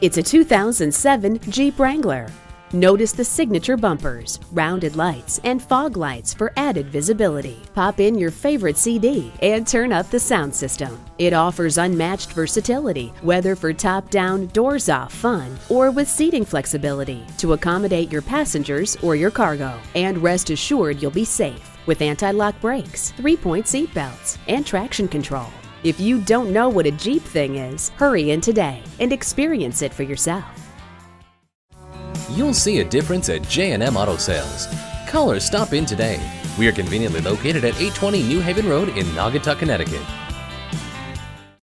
It's a 2007 Jeep Wrangler. Notice the signature bumpers, rounded lights, and fog lights for added visibility. Pop in your favorite CD and turn up the sound system. It offers unmatched versatility, whether for top down, doors off fun or with seating flexibility to accommodate your passengers or your cargo. And rest assured you'll be safe with anti lock brakes, three point seat belts, and traction control. If you don't know what a Jeep thing is, hurry in today and experience it for yourself. You'll see a difference at J&M Auto Sales. Call or stop in today. We are conveniently located at 820 New Haven Road in Naugatuck, Connecticut.